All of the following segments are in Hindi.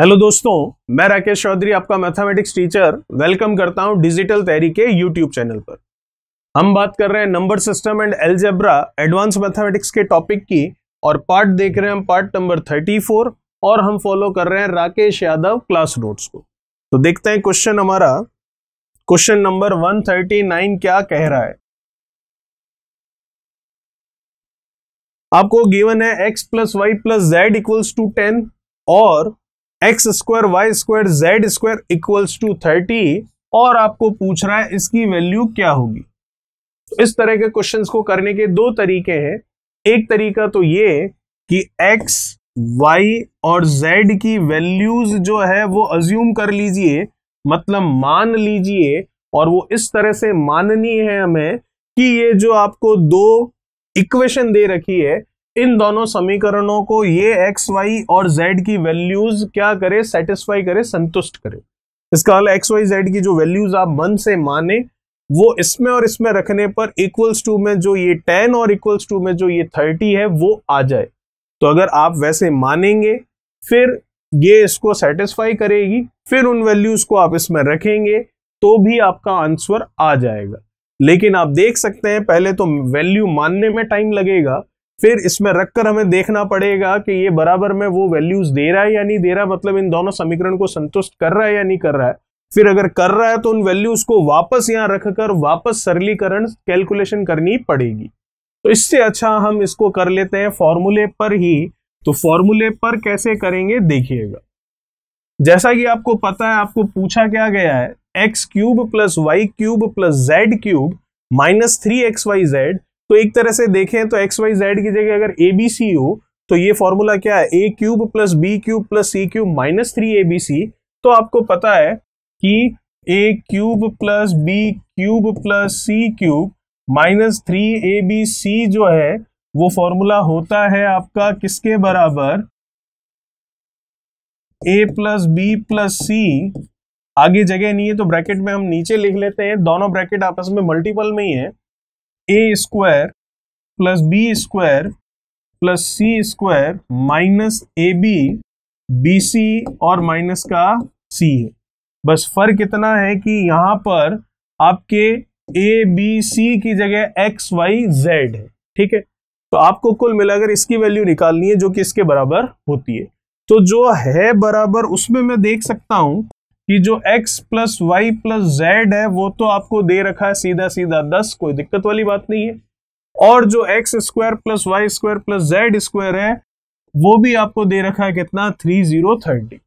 हेलो दोस्तों, मैं राकेश चौधरी, आपका मैथमेटिक्स टीचर वेलकम करता हूँ डिजिटल तैयारी के यूट्यूब चैनल पर। हम बात कर रहे हैं number system and algebra advance mathematics के टॉपिक की, और पार्ट देख रहे हैं हम पार्ट नंबर 34 और हम फॉलो कर रहे हैं राकेश यादव क्लास नोट्स को। तो देखते हैं क्वेश्चन हमारा। क्वेश्चन नंबर 139 क्या कह रहा है? आपको गिवन है x plus y plus z equals to ten और x square, y square, z square equals to thirty, और आपको पूछ रहा है इसकी वैल्यू क्या होगी। तो इस तरह के क्वेश्चंस को करने के दो तरीके हैं। एक तरीका तो ये कि x y और z की वैल्यूज़ जो है वो अज्यूम कर लीजिए मतलब मान लीजिए, और वो इस तरह से माननी है हमें कि ये जो आपको दो इक्वेशन दे रखी है इन दोनों समीकरणों को ये एक्स वाई और जेड की वैल्यूज़ क्या करे? सेटिस्फाई करे, संतुष्ट करे। इसका हाल एक्स वाई जेड की जो वैल्यूज़ आप मन से माने, वो इसमें और इसमें रखने पर इक्वल्स टू में जो ये टेन और इक्वल्स टू में जो ये थर्टी है, वो आ जाए। तो अगर आप वैसे मानेंगे, फिर ये इसको सेटिस्फाई करेगी, फिर उन वैल्यूज़ को आप इसमें रखेंगे तो भी आपका आंसर आ जाएगा। लेकिन आप देख सकते हैं, पहले तो वैल्यू मानने में टाइम लगेगा फिर इसमें रखकर हमें देखना पड़ेगा कि ये बराबर में वो वैल्यूज़ दे रहा है या नहीं दे रहा है मतलब इन दोनों समीकरण को संतुष्ट कर रहा है या नहीं कर रहा है। फिर अगर कर रहा है तो उन वैल्यूज़ को वापस यहाँ रखकर वापस सरलीकरण कैलकुलेशन करनी पड़ेगी। तो इससे अच्छा हम इसको कर लेते हैं फॉर्मूले पर ही। तो फॉर्मूले पर कैसे करेंगे, देखिएगा। जैसा कि आपको पता है, आपको पूछा क्या गया है x cube plus y cube plus z cube minus three x y z तो एक तरह से देखें तो एक्स वाई जेड की जगह अगर ए बी सी हो तो ये फॉर्मूला क्या है? A cube plus b cube plus c cube minus three a b c तो आपको पता है कि a cube plus b cube plus c cube minus three a b c जो है, वो फॉर्मूला होता है आपका किसके बराबर? A plus b plus c आगे जगह नहीं है तो ब्रैकेट में हम नीचे लिख लेते हैं। दोनों ब्रैकेट आपस में मल्टीपल में ही है। A square plus b square plus c square minus a b b c और माइनस का सी है। बस फ़र्क इतना है कि यहाँ पर आपके ए बी सी की जगह एक्स वाई जेड है, ठीक है? तो आपको कुल मिलाकर इसकी वैल्यू निकालनी है जो कि इसके बराबर होती है। तो जो है बराबर, उसमें मैं देख सकता हूँ कि जो x plus y plus z है, वो तो आपको दे रखा है सीधा सीधा दस, कोई दिक्कत वाली बात नहीं है। और जो x square plus y square plus z square है, वो भी आपको दे रखा है कितना? थ्री ज़ीरो थर्टी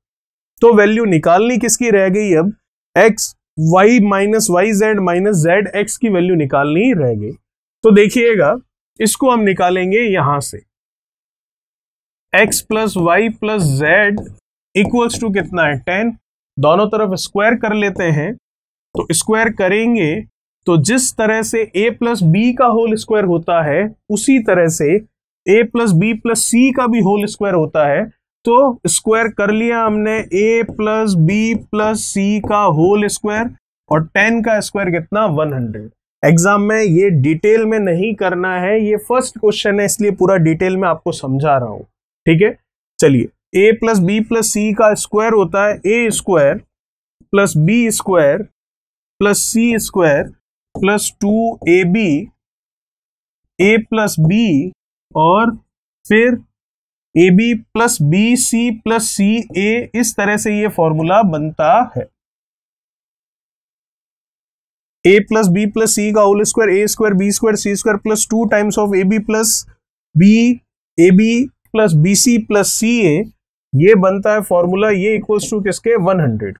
तो वैल्यू निकालनी किसकी रह गई अब? X y minus y z minus z x की वैल्यू निकालनी रह गई। तो देखिएगा, इसको हम निकालेंगे यहाँ से। X plus y plus z equals to कितना है? टेन दोनों तरफ़ स्क्वायर कर लेते हैं तो स्क्वायर करेंगे तो जिस तरह से ए प्लस बी का होल स्क्वायर होता है, उसी तरह से a plus b plus c का भी होल स्क्वायर होता है तो स्क्वायर कर लिया हमने a plus b plus c का होल स्क्वायर और टेन का स्क्वायर कितना? वन हंड्रेड एग्ज़ाम में ये डिटेल में नहीं करना है, ये फ़र्स्ट क्वेश्चन है, इसलिए पूरा डिटेल में आपको समझा रहा हूँ। ठीक है? चलिए। A plus b plus c का स्क्वायर होता है a square plus b square plus c square plus two a b a plus b और फिर a b plus b c plus c a इस तरह से ये फॉर्मूला बनता है। A plus b plus c का whole square a square b square c square plus two times of a b plus b a b plus b c plus c a ये बनता है फॉर्मूला ये इक्वल्स टू किसके? 100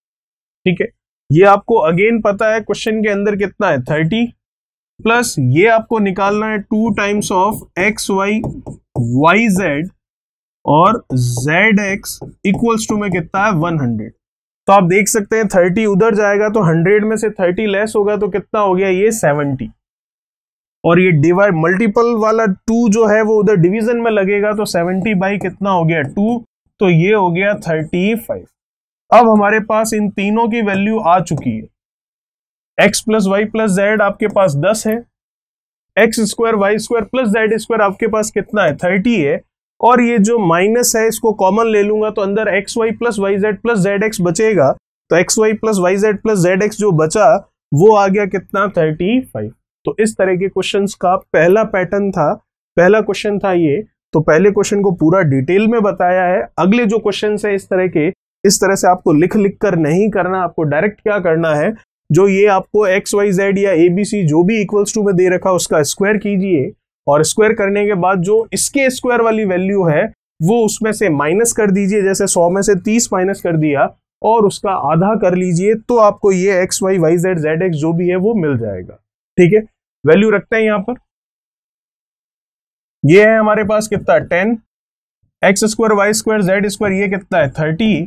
ठीक है? ये आपको अगेन पता है क्वेश्चन के अंदर कितना है? 30 प्लस ये आपको निकालना है two times of x y y z और जेड एक्स इक्वल्स टू में कितना है? 100 तो आप देख सकते हैं 30 उधर जाएगा तो 100 में से 30 लेस होगा तो कितना हो गया ये 70 और ये डिवाइड मल्टीपल वाला टू जो है वो उधर डिवीज़न में लगेगा तो 70 बाई कितना हो गया? टू तो ये हो गया थर्टी फाइव अब हमारे पास इन तीनों की वैल्यू आ चुकी है। X plus y plus z आपके पास दस है। X square y square plus z square आपके पास कितना है? थर्टी है। और ये जो माइनस है, इसको कॉमन ले लूँगा तो अंदर x y plus y z plus z x बचेगा। तो x y plus y z plus z x जो बचा, वो आ गया कितना? थर्टी फाइव तो इस तरह के क्वेश्चन का पहला पैटर्न था। पहला क्वेश्चन था ये तो पहले क्वेश्चन को पूरा डिटेल में बताया है। अगले जो क्वेश्चन है इस तरह के, इस तरह से आपको लिख लिख कर नहीं करना, आपको डायरेक्ट क्या करना है, जो ये आपको एक्स वाई जेड या ए बी सी जो भी इक्वल्स टू में दे रखा उसका स्क्वायर कीजिए। और स्क्वायर करने के बाद जो इसके स्क्वायर वाली वैल्यू है, वो उसमें से माइनस कर दीजिए, जैसे सौ में से तीस माइनस कर दिया, और उसका आधा कर लीजिए तो आपको ये x y y z z x जो भी है, वो मिल जाएगा। ठीक है? वैल्यू रखते हैं यहाँ पर। ये है हमारे पास कितना ten. X square, y square, z square, ये कितना है? Thirty.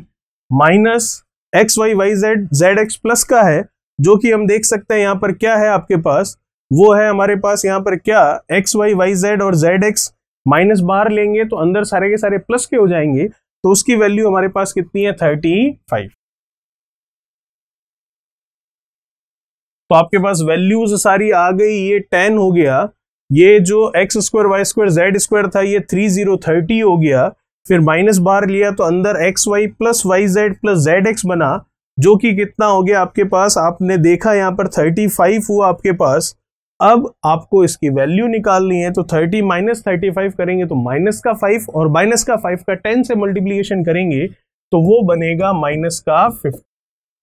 Minus x, y y, z z x plus का है, जो कि हम देख सकते हैं यहाँ पर क्या है आपके पास? वो है हमारे पास यहाँ पर क्या? एक्स, वाई वाई, जेड और जेड एक्स माइनस बाहर लेंगे तो अंदर सारे के सारे प्लस के हो जाएँगे तो उसकी वैल्यू हमारे पास कितनी है? Thirty five. तो आपके पास वैल्यूज़ सारी आ गई, ये टेन हो गया। ये जो x square y square z square था, ये थ्री ज़ीरो थर्टी हो गया, फिर माइनस बाहर लिया तो अंदर x y plus y z plus z x बना, जो कि कितना हो गया आपके पास, आपने देखा यहाँ पर थर्टी फाइव हुआ आपके पास, अब आपको इसकी वैल्यू निकालनी है तो 30 माइनस थर्टी फाइव करेंगे तो माइनस का फाइव और माइनस का फाइव का टेन से मल्टीप्लीकेशन करेंगे तो वो बनेगा माइनस का 50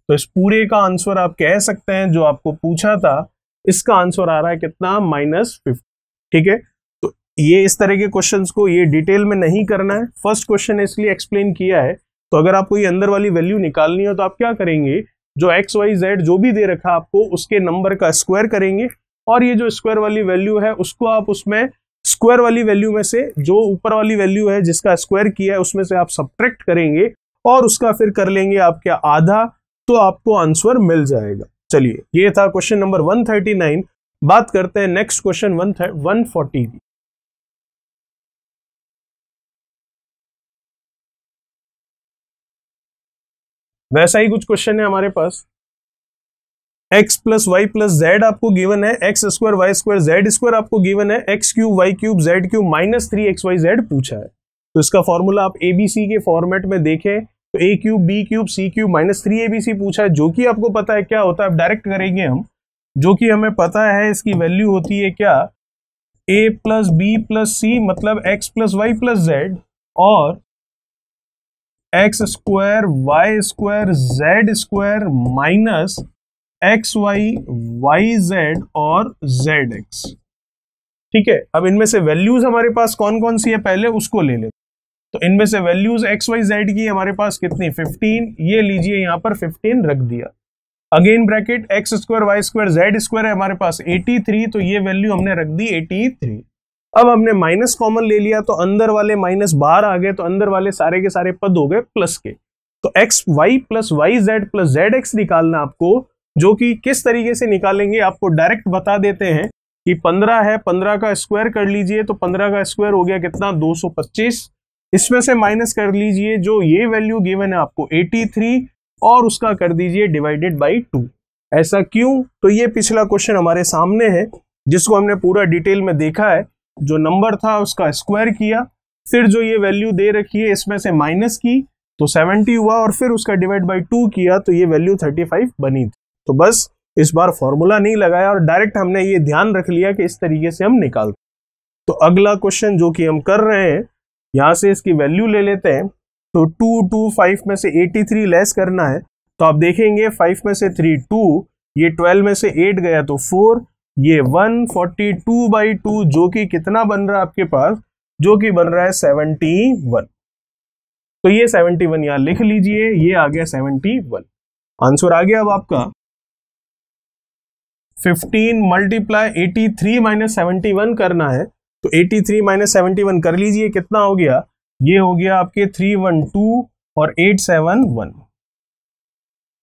तो इस पूरे का आंसर आप कह सकते हैं, जो आपको पूछा था, इसका आंसर आ रहा है कितना? माइनस फिफ्टी ठीक है? तो ये इस तरह के क्वेश्चंस को ये डिटेल में नहीं करना है। फ़र्स्ट क्वेश्चन इसलिए एक्सप्लेन किया है। तो अगर आपको ये अंदर वाली वैल्यू निकालनी हो तो आप क्या करेंगे? जो एक्स वाई जेड जो भी दे रखा आपको, उसके नंबर का स्क्वायर करेंगे। और ये जो स्क्वायर वाली वैल्यू है, उसको आप उसमें स्क्वायर वाली वैल्यू में से, जो ऊपर वाली वैल्यू है, जिसका स्क्वायर किया है, उसमें से आप सब्ट्रैक्ट करेंगे और उसका फिर कर लेंगे आपके आधा तो आपको आंसर मिल जाएगा। चलिए, ये था क्वेश्चन नंबर 139 बात करते हैं next question one one forty की। वैसा ही कुछ क्वेश्चन है हमारे पास। X plus y plus z आपको गिवन है x square y square z square आपको गिवन है x cube y cube z cube minus three x y z पूछा है। तो इसका फॉर्मूला आप एबीसी के फॉर्मेट में देखें तो a cube b cube c cube minus three ABC पूछा है, जो कि आपको पता है क्या होता है आप डायरेक्ट करेंगे हम। जो कि हमें पता है इसकी वैल्यू होती है क्या? A plus b plus c मतलब x plus y plus z और x square y square z square minus x y y z और जेड एक्स ठीक है? अब इनमें से वैल्यूज़ हमारे पास कौन कौन सी है? पहले उसको ले लेते तो इनमें से वैल्यूज़ एक्स वाई जेड की हमारे पास कितनी? 15 ये लीजिए यहाँ पर 15 रख दिया। Again bracket x square y square z square है हमारे पास 83 तो ये वैल्यू हमने रख दी 83 अब हमने माइनस कॉमन ले लिया तो अंदर वाले माइनस बाहर आ गए तो अंदर वाले सारे के सारे पद हो गए प्लस के। तो x y plus y z plus z x निकालना आपको, जो कि किस तरीके से निकालेंगे, आपको डायरेक्ट बता देते हैं कि 15 है 15 का स्क्वायर कर लीजिए तो 15 का स्क्वायर हो गया कितना? 225 इसमें से माइनस कर लीजिए, जो ये वैल्यू गिवन है आपको 83 और उसका कर दीजिए डिवाइडेड बाई टू ऐसा क्यों? तो ये पिछला क्वेश्चन हमारे सामने है, जिसको हमने पूरा डिटेल में देखा है। जो नंबर था, उसका स्क्वायर किया, फिर जो ये वैल्यू दे रखी है, इसमें से माइनस की तो 70 हुआ और फिर उसका डिवाइड बाई टू किया तो ये वैल्यू 35 बनी थी। तो बस, इस बार फॉर्मूला नहीं लगाया और डायरेक्ट हमने ये ध्यान रख लिया कि इस तरीके से हम निकालते तो अगला क्वेश्चन जो कि हम कर रहे हैं, यहाँ से इसकी वैल्यू ले लेते हैं। तो टू टू, फाइव में से एटी थ्री लेस करना है तो आप देखेंगे फाइव में से थ्री, टू, ये ट्वेल्व में से एट गया तो फोर, ये one forty two by two, जो कि कितना बन रहा है आपके पास? जो कि बन रहा है सेवनटी वन। तो ये सेवनटी वन यहाँ लिख लीजिए, ये आ गया सेवनटी वन। आंसर आ गया अब आपका। 15 multiply eighty three minus seventy one करना है तो 83 थ्री माइनस सेवेंटी वन कर लीजिए, कितना हो गया? ये हो गया आपके थ्री वन टू और एट सेवन वन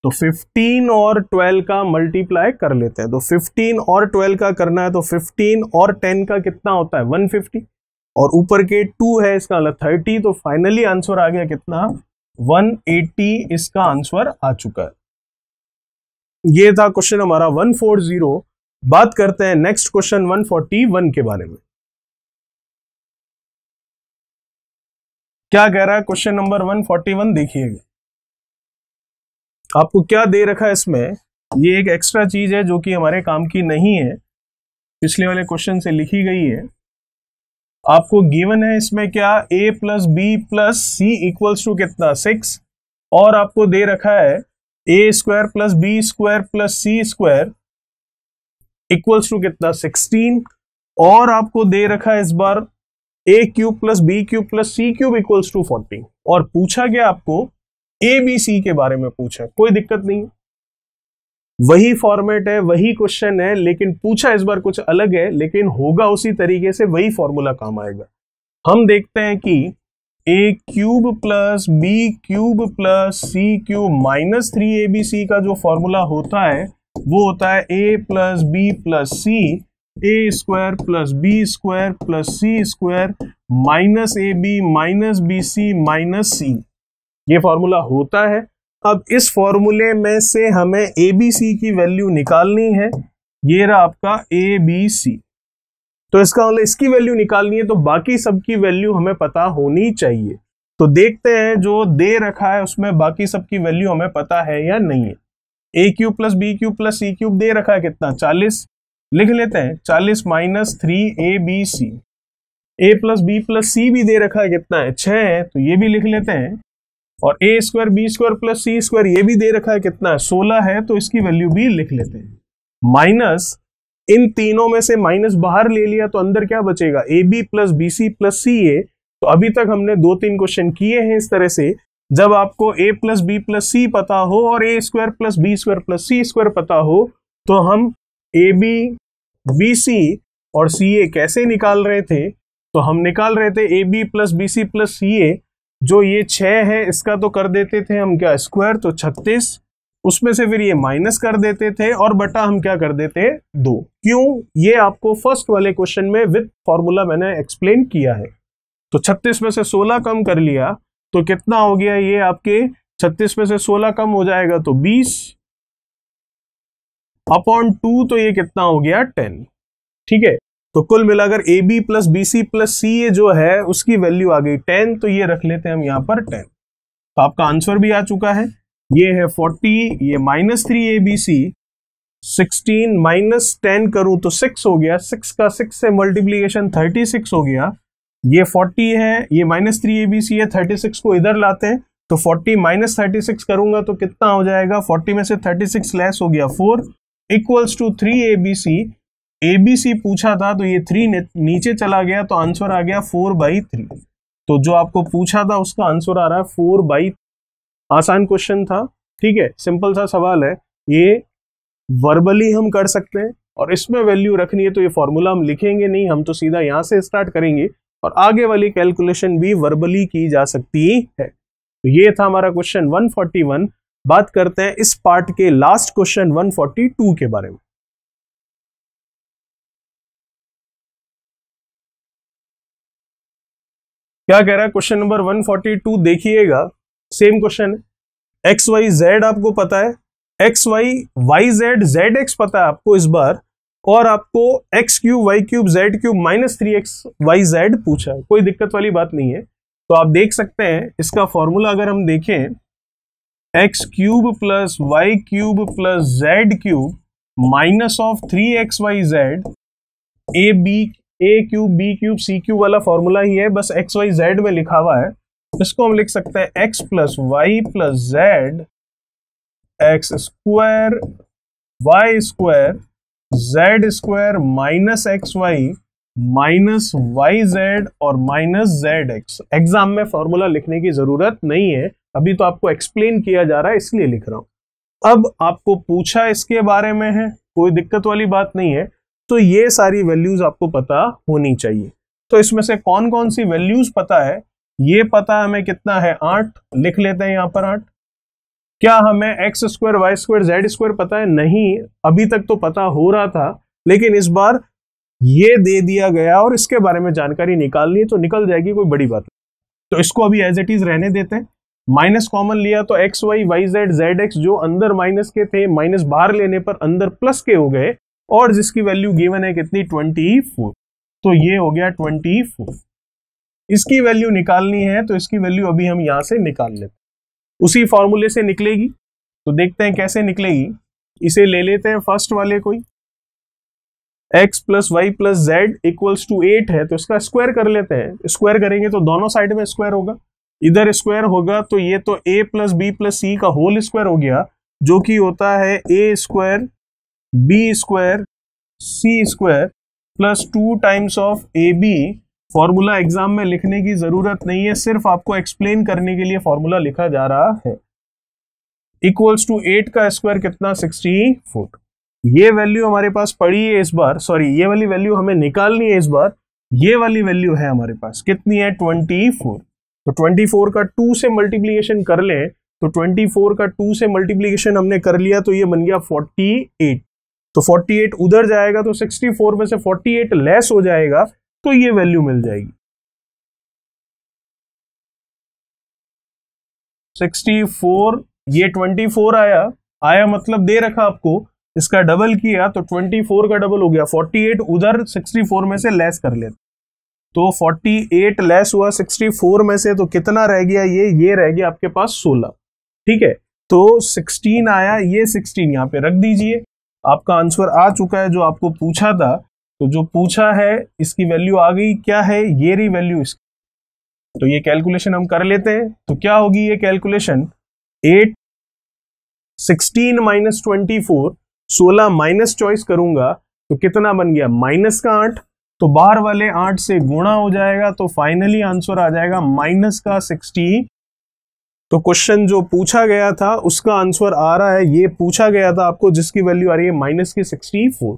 तो 15 और 12 का मल्टीप्लाई कर लेते हैं। तो 15 और 12 का करना है तो 15 और 10 का कितना होता है? 150 और ऊपर के 2 है इसका मतलब 30 तो फाइनली आंसर आ गया कितना? 180 इसका आंसर आ चुका है। ये था क्वेश्चन हमारा 140 बात करते हैं नेक्स्ट क्वेश्चन 141 के बारे में। क्या कह रहा है? क्वेश्चन नंबर 141 देखिएगा। आपको क्या दे रखा है इसमें? ये एक एक्स्ट्रा चीज़ है जो कि हमारे काम की नहीं है। पिछले वाले क्वेश्चन से लिखी गई है। आपको गिवन है इसमें क्या? A plus b plus c equals to कितना? सिक्स और आपको दे रखा है a square plus b square plus c square equals to कितना? सिक्सटीन और आपको दे रखा है इस बार a cube plus b cube plus c cube equals to fourteen और पूछा गया आपको ए बी सी के बारे में पूछा। कोई दिक्कत नहीं। वही फॉर्मेट है, वही क्वेश्चन है, लेकिन पूछा इस बार कुछ अलग है, लेकिन होगा उसी तरीके से वही फॉर्मूला काम आएगा। हम देखते हैं कि a cube plus b cube plus c cube minus three a b c का जो फॉर्मूला होता है, वो होता है a plus b plus c a square plus b square plus c square minus a b minus b c minus c ये फॉर्मूला होता है। अब इस फॉर्मूले में से हमें ए बी सी की वैल्यू निकालनी है। ये रहा आपका ए बी सी तो इसका मतलब इसकी वैल्यू निकालनी है तो बाकी सबकी वैल्यू हमें पता होनी चाहिए। तो देखते हैं जो दे रखा है उसमें बाकी सबकी वैल्यू हमें पता है या नहीं है। A cube plus b cube plus c cube दे रखा है कितना? चालीस। लिख लेते हैं, चालीस minus three a b c a plus b plus c भी दे रखा है कितना है? छह है तो ये भी लिख लेते हैं। और a square b square plus c square ये भी दे रखा है कितना है? सोलह है तो इसकी वैल्यू भी लिख लेते हैं। माइनस इन तीनों में से माइनस बाहर ले लिया तो अंदर क्या बचेगा? A b plus b c plus c a तो अभी तक हमने दो तीन क्वेश्चन किए हैं इस तरह से। जब आपको a plus b plus c पता हो और a square plus b square plus c square पता हो तो हम ए बी बी सी और सी ए कैसे निकाल रहे थे? तो हम निकाल रहे थे a b plus b c plus c a जो ये छह है, इसका तो कर देते थे हम क्या? स्क्वायर तो छत्तीस। उसमें से फिर ये माइनस कर देते थे और बटा हम क्या कर देते? दो। क्यों? ये आपको फ़र्स्ट वाले क्वेश्चन में विथ फॉर्मूला मैंने एक्सप्लेन किया है। तो 36 में से 16 कम कर लिया तो कितना हो गया ये आपके? 36 में से 16 कम हो जाएगा तो 20 अपॉन टू तो ये कितना हो गया टेन। ठीक है? तो कुल मिलाकर a b plus b c plus c a जो है, उसकी वैल्यू आ गई टेन तो ये रख लेते हैं हम यहाँ पर टेन। तो आपका आंसर भी आ चुका है। ये है फोर्टी, ये minus three a b c, sixteen minus ten करूँ तो सिक्स हो गया। सिक्स का सिक्स से मल्टीप्लीकेशन थर्टी सिक्स हो गया। ये फोर्टी है, ये minus three a b c है, थर्टी सिक्स को इधर लाते हैं। तो फोर्टी माइनस थर्टी सिक्स करूँगा तो कितना हो जाएगा? फोर्टी में से थर्टी सिक्स लेस हो गया four. Equals to three a b c a b c पूछा था तो ये थ्री नीचे चला गया तो आंसर आ गया फोर बाई थ्री तो जो आपको पूछा था, उसका आंसर आ रहा है फोर बाई आसान क्वेश्चन था। ठीक है सिंपल सा सवाल है। ये वर्बली हम कर सकते हैं, और इसमें वैल्यू रखनी है तो ये फॉर्मूला हम लिखेंगे नहीं, हम तो सीधा यहाँ से स्टार्ट करेंगे, और आगे वाली कैलकुलेशन भी वर्बली की जा सकती है। तो ये था हमारा क्वेश्चन 141 बात करते हैं इस पार्ट के लास्ट क्वेश्चन 142 के बारे में। क्या कह रहा है? क्वेश्चन नंबर 142 देखिएगा। सेम क्वेश्चन है। एक्स वाई जेड आपको पता है। X y y z z x पता है आपको इस बार। और आपको x cube y cube z cube minus three x y z पूछा है। कोई दिक्कत वाली बात नहीं है। तो आप देख सकते हैं, इसका फॉर्मूला अगर हम देखें x cube plus y cube plus z cube minus of three x y z a b a cube b cube c cube वाला फॉर्मूला ही है, बस एक्स वाई जेड में लिखा हुआ है। इसको हम लिख सकते हैं x plus y plus z x square y square z square minus x y minus y z और माइनस जेड एक्स एग्ज़ाम में फॉर्मूला लिखने की ज़रूरत नहीं है। अभी तो आपको एक्सप्लेन किया जा रहा है, इसलिए लिख रहा हूँ। अब आपको पूछा इसके बारे में है, कोई दिक्कत वाली बात नहीं है तो ये सारी वैल्यूज़ आपको पता होनी चाहिए। तो इसमें से कौन कौन सी वैल्यूज़ पता है? ये पता हमें कितना है? आठ, लिख लेते हैं यहाँ पर आठ। क्या हमें x square y square z square पता है? नहीं, अभी तक तो पता हो रहा था, लेकिन इस बार ये दे दिया गया और इसके बारे में जानकारी निकालनी है तो निकल जाएगी, कोई बड़ी बात तो इसको अभी एज इट इज़ रहने देते हैं। माइनस कॉमन लिया तो x, y y, z z, x, जो अंदर माइनस के थे, माइनस बाहर लेने पर अंदर प्लस के हो गए, और जिसकी वैल्यू गिवन है कितनी? Twenty four. तो ये हो गया ट्वेंटी फोर। इसकी वैल्यू निकालनी है तो इसकी वैल्यू अभी हम यहाँ से निकाल लेते उसी फॉर्मूले से निकलेगी। तो देखते हैं कैसे निकलेगी। इसे ले लेते हैं फ़र्स्ट वाले कोई x plus y plus z equals to eight है तो इसका स्क्वायर कर लेते हैं। स्क्वायर करेंगे तो दोनों साइड में स्क्वायर होगा। इधर स्क्वायर होगा तो ये तो a plus b plus c का होल स्क्वायर हो गया, जो कि होता है a square b square c square plus two times of a b formula exam में लिखने की ज़रूरत नहीं है, सिर्फ़ आपको एक्सप्लेन करने के लिए फॉर्मूला लिखा जा रहा है। इक्वल्स टू एट का स्क्वायर कितना? सिक्सटी फोर ये वैल्यू हमारे पास पड़ी है इस बार सॉरी ये वाली वैल्यू हमें निकालनी है इस बार, ये वाली वैल्यू है हमारे पास। कितनी है? ट्वेंटी फोर तो ट्वेंटी फोर का टू से मल्टीप्लीकेशन कर ले तो ट्वेंटी फोर का टू से मल्टीप्लीकेशन हमने कर लिया तो ये बन गया फोर्टी एट तो फोर्टी एट उधर जाएगा तो सिक्सटी फोर में से फोर्टी एट लेस हो जाएगा तो ये वैल्यू मिल जाएगी। सिक्सटी फोर ये ट्वेंटी फोर आया आया मतलब दे रखा आपको, इसका डबल किया तो ट्वेंटी फोर का डबल हो गया फोर्टी एट उधर सिक्सटी फोर में से लेस कर लेते। तो फोर्टी एट लेस हुआ सिक्सटी फोर में से तो कितना रह गया ये? ये रह गया आपके पास सोलह। ठीक है? तो सिक्सटीन आया, ये सिक्सटीन यहाँ पे रख दीजिए। आपका आंसर आ चुका है जो आपको पूछा था। तो जो पूछा है, इसकी वैल्यू आ गई। क्या है? ये रही वैल्यू इसकी। तो ये कैलकुलेशन हम कर लेते हैं। तो क्या होगी ये calculation eight sixteen minus twenty four सोलह माइनस चॉइस करूँगा। तो कितना बन गया? माइनस का आठ। तो बाहर वाले आठ से गुणा हो जाएगा तो फाइनली आंसर आ जाएगा माइनस का सिक्सटी तो क्वेश्चन जो पूछा गया था, उसका आंसर आ रहा है, ये पूछा गया था आपको, जिसकी वैल्यू आ रही है माइनस की सिक्सटी फोर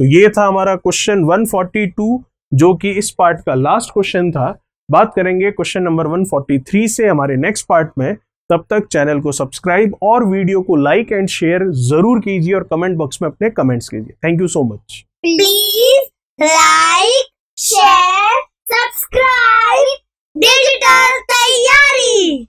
तो ये था हमारा क्वेश्चन 142 जो कि इस पार्ट का लास्ट क्वेश्चन था। बात करेंगे क्वेश्चन नंबर 143 से हमारे नेक्स्ट पार्ट में। तब तक चैनल को सब्सक्राइब और वीडियो को लाइक एंड शेयर ज़रूर कीजिए और कमेंट बॉक्स में अपने कमेंट्स कीजिए। Thank you so much please like, share, subscribe, digital.